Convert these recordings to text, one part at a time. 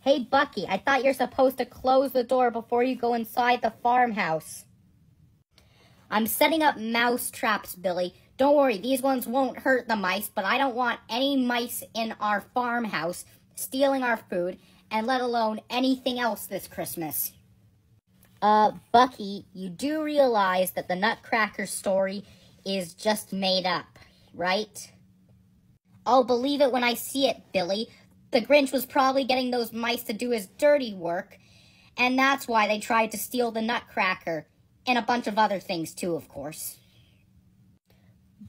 Hey, Bucky, I thought you're supposed to close the door before you go inside the farmhouse. I'm setting up mouse traps, Billy. Don't worry, these ones won't hurt the mice, but I don't want any mice in our farmhouse stealing our food, and let alone anything else this Christmas. Uh, Bucky, you do realize that the Nutcracker story is just made up, right? I'll believe it when I see it, Billy. The Grinch was probably getting those mice to do his dirty work, and that's why they tried to steal the Nutcracker, and a bunch of other things too, of course.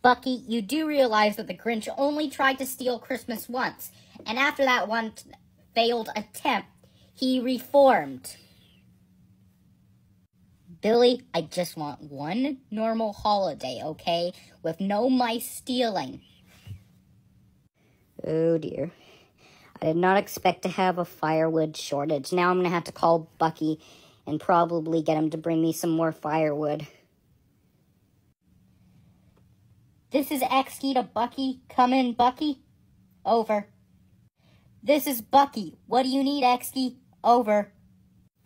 Bucky, you do realize that the Grinch only tried to steal Christmas once, and after that one failed attempt, he reformed. Billy, I just want one normal holiday, okay? With no mice stealing. Oh dear. I did not expect to have a firewood shortage. Now I'm gonna have to call Bucky and probably get him to bring me some more firewood. This is Exkey to Bucky. Come in, Bucky. Over. This is Bucky. What do you need, Exkey? Over.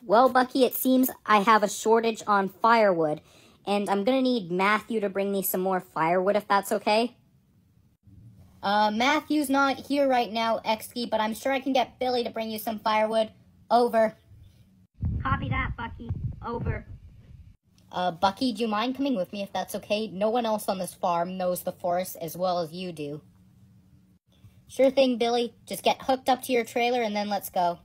Well, Bucky, it seems I have a shortage on firewood, and I'm gonna need Matthew to bring me some more firewood if that's okay. Uh, Matthew's not here right now, Exkey, but I'm sure I can get Billy to bring you some firewood. Over. Copy that, Bucky. Over. Uh, Bucky, do you mind coming with me if that's okay? No one else on this farm knows the forest as well as you do. Sure thing, Billy. Just get hooked up to your trailer and then let's go.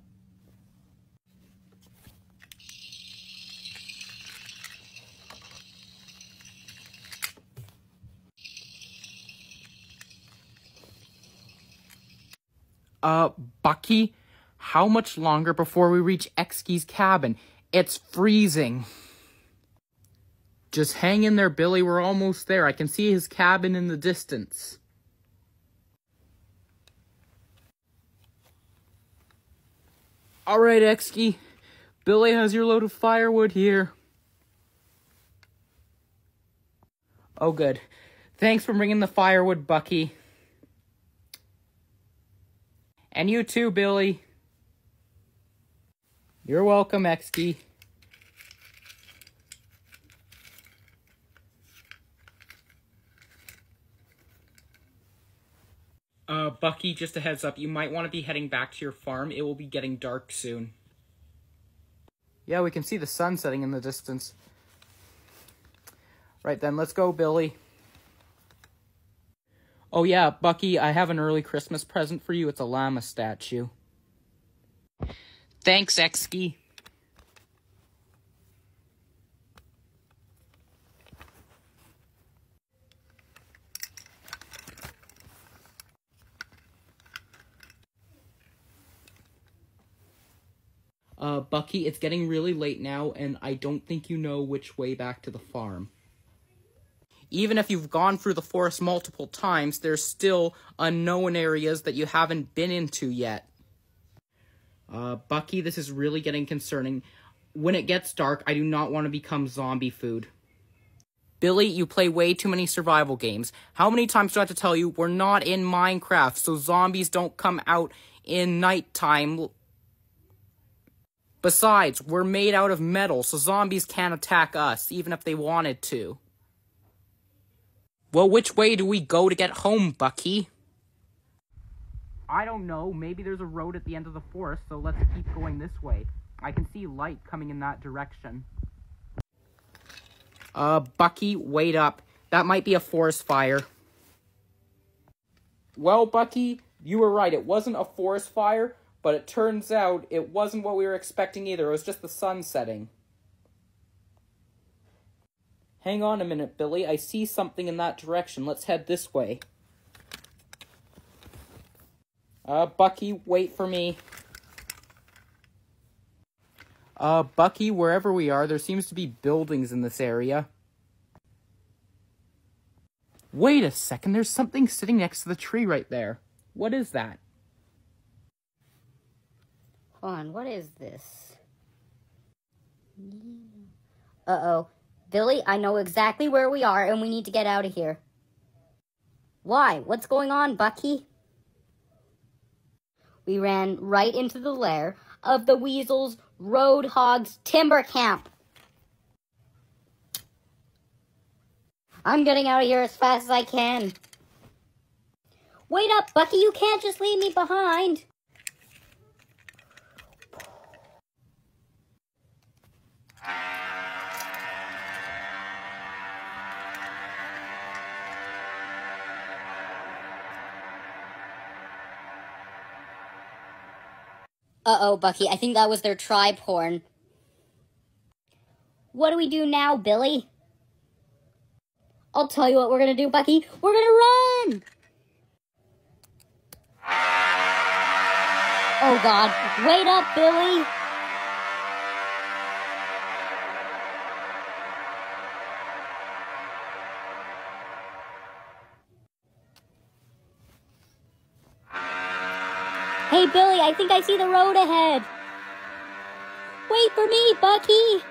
Uh, Bucky, how much longer before we reach Exkey's cabin? It's freezing. Just hang in there, Billy. We're almost there. I can see his cabin in the distance. All right, Exkey. Billy has your load of firewood here. Oh, good. Thanks for bringing the firewood, Bucky. And you too, Billy. You're welcome, Exkey. Uh, Bucky, just a heads up, you might want to be heading back to your farm. It will be getting dark soon. Yeah, we can see the sun setting in the distance. Right then, let's go, Billy. Oh yeah, Bucky, I have an early Christmas present for you. It's a llama statue. Thanks, Exkey. Uh, Bucky, it's getting really late now, and I don't think you know which way back to the farm. Even if you've gone through the forest multiple times, there's still unknown areas that you haven't been into yet. Uh, Bucky, this is really getting concerning. When it gets dark, I do not want to become zombie food. Billy, you play way too many survival games. How many times do I have to tell you we're not in Minecraft, so zombies don't come out in nighttime Besides, we're made out of metal, so zombies can't attack us, even if they wanted to. Well, which way do we go to get home, Bucky? I don't know. Maybe there's a road at the end of the forest, so let's keep going this way. I can see light coming in that direction. Uh, Bucky, wait up. That might be a forest fire. Well, Bucky, you were right. It wasn't a forest fire, but it turns out it wasn't what we were expecting either. It was just the sun setting. Hang on a minute, Billy. I see something in that direction. Let's head this way. Uh, Bucky, wait for me. Uh, Bucky, wherever we are, there seems to be buildings in this area. Wait a second, there's something sitting next to the tree right there. What is that? Hold on, what is this? Uh-oh. Billy, I know exactly where we are, and we need to get out of here. Why? What's going on, Bucky? We ran right into the lair. of the Weasels Roadhogs Timber Camp. I'm getting out of here as fast as I can. Wait up, Bucky, you can't just leave me behind. Uh-oh, Bucky, I think that was their tribe horn. What do we do now, Billy? I'll tell you what we're gonna do, Bucky. We're gonna run! Oh god, wait up, Billy! Hey, Billy, I think I see the road ahead. Wait for me, Bucky!